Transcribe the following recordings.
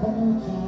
Japanese.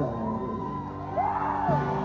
Então.